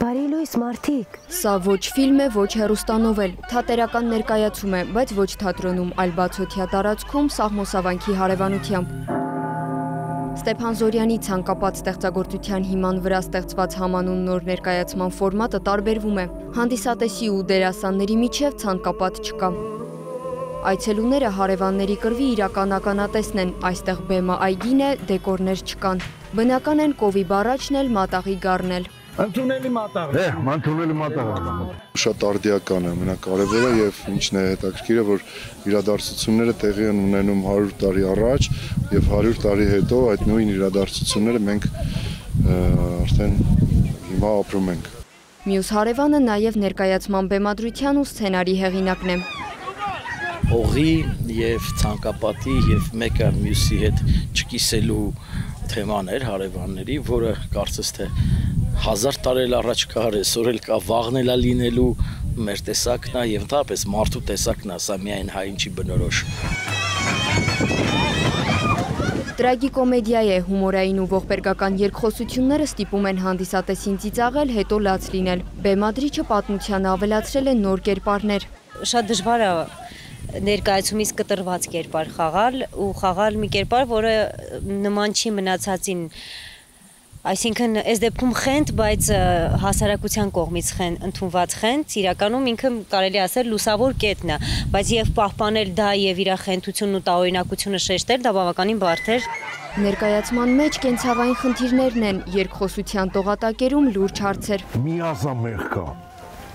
Բարի լույս մարդիկ։ Սա ոչ ֆիլմ է, ոչ հեռուստանովել, թատերական ներկայացում է, բայց ոչ թատրոնում, այլ բացօթյա տարածքում սաղմոսավանքի հարևանությամբ։ Ստեփան Զորյանի ցանկապատ ստեղծագործության հիման վրա ստեղծված համանուն նոր ներկայացման ֆորմատը տարբերվում է։ Հանդիսատեսի ու դերասանների միջև ցանկապատ չկա։ Այցելուները հարևանների կրվի իրականականատեսն են, այստեղ բեմը այգին է, դեկորներ չկան։ Բնական են կովի բարաճն էլ, մատաղի գառնել։ Ընդունելի մատաղ։ Է, ընդունելի մատաղ։ Շատ արդիական է, ամենակարևորը եւ ինչն է հետաքրքիրը, որ իրադարձությունները տեղի են ունենում 100 տարի առաջ եւ 100 տարի հետո այդ նույն իրադարձությունները մենք արդեն հիմա ապրում ենք։ Մյուս հարևանը նաև ներկայացման բեմադրության ու սցենարի հեղինակն է հողի եւ ցանկապատի եւ մեկը մյուսի հետ չկիսելու թեմաներ հարևանների, որը կարծես թե հազար տարել առաջ կար, այսօր էլ կա վաղն էլա լինելու մեր տեսակն է եւ ընդհանրապես մարդու տեսակն է, սա միայն հային չի բնորոշ։ Տրագիկոմեդիա է, հումորային ու ողբերգական երկխոսությունները ստիպում են հանդիսատեսին ծիծաղել, հետո լաց լինել։ Բեմադրիչը պատմությանը ավելացրել է նոր կերպարներ։ Շատ դժվար է ներկայացումից կտրված կերպար խաղալ ու խաղալ մի կերպար, որը նման չի մնացածին Այսինքն այս դեպքում խենթ, բայց հասարակության կողմից խեն ընդունված խենթ, իրականում ինքը կարելի ասել լուսավոր կետն է, բայց եւ պահպանել դա եւ իր խենթությունն ու տարօրինակությունը շեշտել դա բավականին բարդ էր։ Ներկայացման մեջ կենցաղային խնդիրներն են, երկխոսության տողատակերում լուրջ հարցեր։ Միազամեղ կա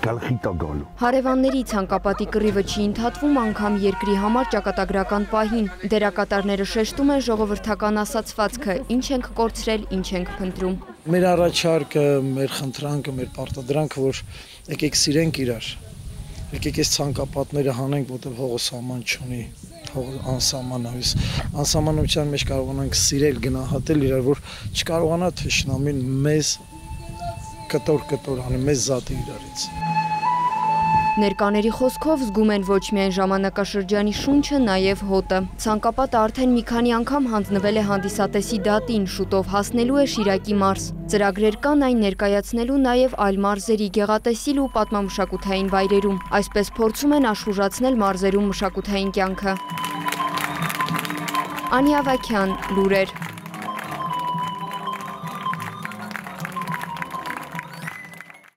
գալխի տա գալու։ Հարևանների ցանկապատի կռիվը չի ընդհատվում անգամ երկրի համար ճակատագրական պահին։ Դերակատարները շեշտում են ժողովրդական ասացվածքը, ինչ ենք կորցրել, ինչ ենք փնտրում։ Մեր առաջարկը, մեր խնդրանքը, մեր պարտադրանքը, որ եկեք սիրենք իրար։ Եկեք այս ցանկապատները հանենք, որտեղ հողը սահման չունի անսահմանավից անսահմանության մեջ կարողանանք սիրել գնահատել իրար որ չկարողանա թշնամին մեզ կտոր-կտոր անի մեզ զատի իրարից Ներկաների խոսքով զգում են ոչ միայն ժամանակաշրջանի շունչը, նաև հոտը։ Ցանկապատը արդեն մի քանի անգամ հանձնվել է հանդիսատեսի դատին, շուտով հասնելու է Շիրակի մարզ։ Ծրագրեր կան այն ներկայացնելու նաև այլ մարզերի գեղատեսիլ ու պատմամշակութային վայրերում։ Այսպես փորձում են աշխուժացնել մարզերում մշակութային կյանքը։ Անի Ավակյան, լուրեր։